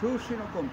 調子のコン